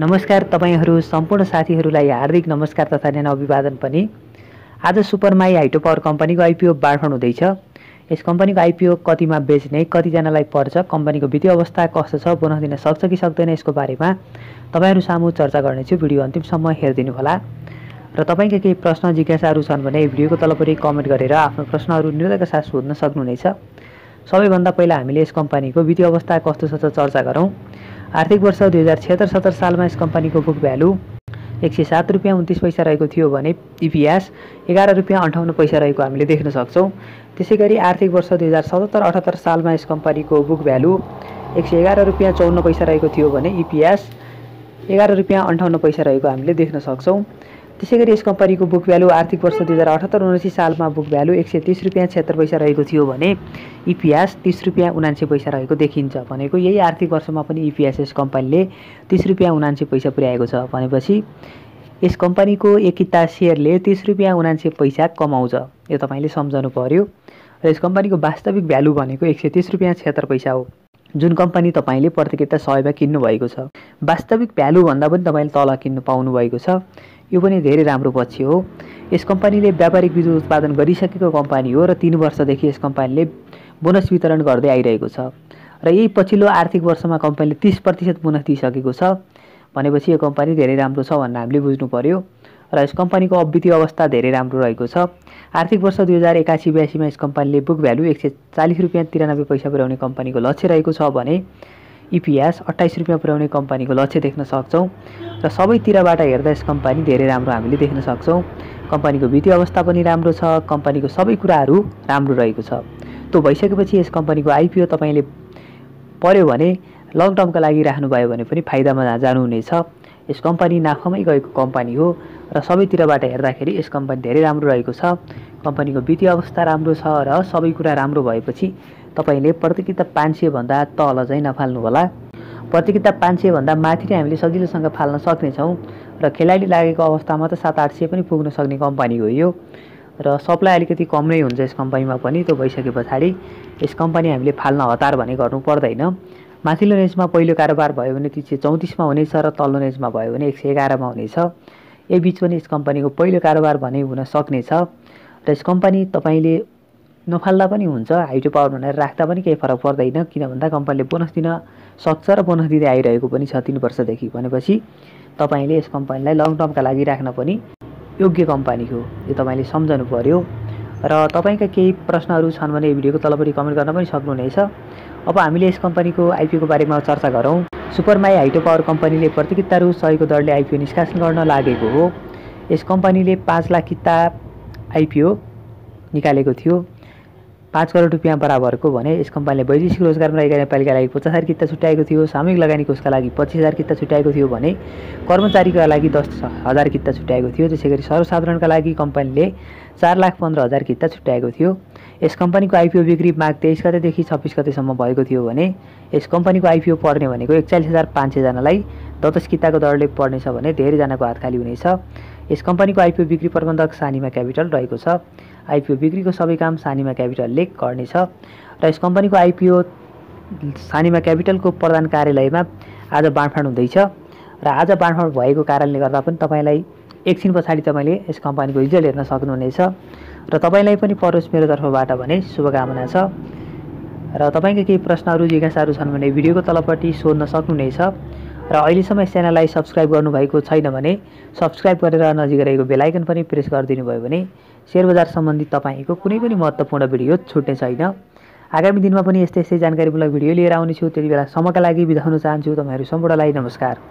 नमस्कार तपाईँहरू सम्पूर्ण साथीहरूलाई हार्दिक नमस्कार तथा न्यानो अभिवादन पनि। आज सुपरमाई हाइटो पावर कम्पनीको आइपिओ बाँडफाँड हुँदैछ। यस कम्पनीको आइपिओ कतिमा बेच्ने कतिजनालाई पर्छ कम्पनीको वित्तीय अवस्था कस्तो छ बोनस दिन सक्छ कि सक्दैन यसको बारेमा तपाईँहरू सामु चर्चा गर्नेछु। भिडियो अन्तिमसम्म हेरिदिनु होला र तपाईँका केही प्रश्न जिज्ञासाहरू छन् भने भिडियोको तलपट्टि कमेन्ट गरेर आफ्नो प्रश्नहरू निर्णयका साथ सोध्न सक्नुहुनेछ। सबैभन्दा पहिला हामीले यस कम्पनीको वित्तीय अवस्था कस्तो छ चर्चा गरौँ। आर्थिक वर्ष दुई हजार छिहत्तर सत्तर सालमा यस कम्पनीको बुक भ्यालु एक सय सात रुपियाँ उन्तिस पैसा रहेको थियो भने इपिएस एघार रुपियाँ अन्ठाउन्न पैसा रहेको हामीले देख्न सक्छौँ। त्यसै गरी आर्थिक वर्ष दुई हजार सतहत्तर अठहत्तर सालमा यस कम्पनीको बुक भ्यालु एक सय एघार रुपियाँ चौन्न पैसा रहेको थियो भने इपिएस एघार रुपियाँ अन्ठाउन्न पैसा रहेको हामीले देख्न सक्छौँ। त्यसै गरी यस कम्पनीको बुक भ्यालु आर्थिक वर्ष दुई हजार अठहत्तर उनासी सालमा बुक भ्यालु एक सय तिस रुपियाँ छिहत्तर पैसा रहेको थियो भने इपिएस तिस रुपियाँ उनान्से पैसा रहेको देखिन्छ भनेको यही आर्थिक वर्षमा पनि इपिएस यस कम्पनीले तिस रुपियाँ उनान्से पैसा पुर्याएको छ भनेपछि यस कम्पनीको एक सेयरले तिस रुपियाँ उनान्से पैसा कमाउँछ। यो तपाईँले सम्झनु पर्यो। र यस कम्पनीको वास्तविक भ्यालु भनेको एक सय तिस रुपियाँ छिहत्तर पैसा हो। जुन कम्पनी तपाईँले प्रति किता सयमा किन्नुभएको छ। वास्तविक भ्यालुभन्दा पनि तपाईँले तल किन्नु पाउनुभएको छ। यो पनि धेरै राम्रो पक्ष हो। यस कम्पनीले व्यापारिक विद्युत उत्पादन गरिसकेको कम्पनी हो र तिन वर्षदेखि यस कम्पनीले बोनस वितरण गर्दै आइरहेको छ र यही पछिल्लो आर्थिक वर्षमा कम्पनीले तिस प्रतिशत बोनस दिइसकेको छ भनेपछि यो कम्पनी धेरै राम्रो छ भनेर हामीले बुझ्नु पर्यो र यस कम्पनीको वित्तीय अवस्था धेरै राम्रो रहेको छ। आर्थिक वर्ष दुई हजार एकासी बयासीमा यस कम्पनीले बुक भ्यालु एक सय चालिस रुपियाँ तिरानब्बे पैसा पुर्याउने कम्पनीको लक्ष्य रहेको छ भने इपिएस अट्ठाइस रुपियाँ पुर्याउने कम्पनीको लक्ष्य देख्न सक्छौँ र सबैतिरबाट हेर्दा यस कम्पनी धेरै राम्रो हामीले देख्न सक्छौँ। कम्पनीको वित्तीय अवस्था पनि राम्रो छ कम्पनीको सबै कुराहरू राम्रो रहेको छ। त्यो भइसकेपछि यस कम्पनीको आइपिओ तपाईँले पऱ्यो भने लङ टर्मका लागि राख्नुभयो भने पनि फाइदामा जानुहुनेछ। यस कम्पनी नाफामै गएको कम्पनी हो र सबैतिरबाट हेर्दाखेरि यस कम्पनी धेरै राम्रो रहेको छ। कम्पनीको वित्तीय अवस्था राम्रो छ र सबै कुरा राम्रो भएपछि तपाईँले प्रति किताब पाँच सयभन्दा तल चाहिँ नफाल्नु होला। प्रति किताब पाँच सयभन्दा माथि नै हामीले सजिलोसँग फाल्न सक्नेछौँ र खेलाडी लागेको अवस्थामा त सात आठ सय पनि पुग्न सक्ने कम्पनी हो यो। र सप्लाई अलिकति कम नै हुन्छ यस कम्पनीमा पनि त्यो भइसके पछाडि यस कम्पनी हामीले फाल्न हतार भने गर्नु पर्दैन। माथिल्लो रेन्जमा पहिलो कारोबार भयो भने तिन सय चौतिसमा हुनेछ र तल्लो रेन्जमा भयो भने एक सय एघारमा हुनेछ। यही बिच पनि यस कम्पनीको पहिलो कारोबार भने हुन सक्नेछ। र यस कम्पनी तपाईँले नफाल्दा पनि हुन्छ हाइड्रो पावर भनेर राख्दा पनि केही फरक पर्दैन। किन भन्दा कम्पनीले बोनस दिन सक्छ र बोनस दिँदै आइरहेको पनि छ तिन वर्षदेखि भनेपछि। तपाईँले यस कम्पनीलाई लङ टर्मका लागि राख्न पनि योग्य कम्पनी हो यो तपाईँले सम्झनु पर्यो। र तपाईँका केही प्रश्नहरू छन् भने भिडियोको तलपट्टि कमेन्ट गर्न पनि सक्नुहुनेछ। अब हामीले यस कम्पनीको आइपिओको बारेमा चर्चा गरौँ। सुपरमाई हाइड्रो पावर कम्पनीले प्रति किता रु सयको दरले आइपिओ निष्कासन गर्न लागेको हो। यस कम्पनीले पाँच लाख किता आइपिओ निकालेको थियो। पाँच करोड रुपियाँ बराबरको भने यस कम्पनीले वैदेशिक रोजगारमा रहेका नेपालीका लागि पचास हजार किता छुट्याएको थियो सामूहिक लगानी कोषका लागि पच्चिस हजार किता छुट्याएको थियो भने कर्मचारीका लागि दस हजार किता छुट्याएको थियो त्यसै गरी सर्वसाधारणका लागि कम्पनीले चार लाख पन्ध्र हजार किता छुट्याएको थियो। यस कम्पनीको आइपिओ बिक्री माग तेइस गतेदेखि छब्बिस गतेसम्म भएको थियो भने यस कम्पनीको आइपिओ पर्ने भनेको एकचालिस हजार पाँच सयजनालाई दस किताको दरले पर्नेछ भने धेरैजनाको हात खाली हुनेछ। यस कम्पनीको आइपिओ बिक्री प्रबन्धक सानिमा क्यापिटल रहेको छ। आइपिओ बिक्रीको सबै काम सानिमा क्यापिटलले गर्नेछ र यस कम्पनीको आइपिओ सानिमा क्यापिटलको प्रधान कार्यालयमा आज बाँडफाँड हुँदैछ र आज बाँडफाँड भएको कारणले गर्दा पनि तपाईँलाई एकछिन पछाडि तपाईँले यस कम्पनीको रिजल्ट हेर्न सक्नुहुनेछ र तपाईँलाई पनि परोस् मेरो तर्फबाट भने शुभकामना छ र तपाईँका केही प्रश्नहरू जिज्ञासाहरू छन् भने भिडियोको तलपट्टि सोध्न सक्नुहुनेछ। र अहिलेसम्म यस च्यानललाई सब्सक्राइब गर्नुभएको छैन भने सब्सक्राइब गरेर नजिक रहेको बेलायकन पनि प्रेस गरिदिनु भयो भने सेयर बजार सम्बन्धी तपाईँको कुनै पनि महत्त्वपूर्ण भिडियो छुट्ने छैन। आगामी दिनमा पनि यस्तै यस्तै जानकारीमूलक भिडियो लिएर आउनेछु। त्यति बेलासम्मका लागि बिदा हुन चाहन्छु। तपाईँहरू सम्पूर्णलाई नमस्कार।